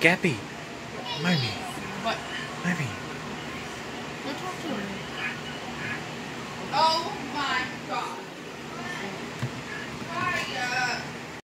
Gabby. Mommy. What? Mommy. Go talk to her.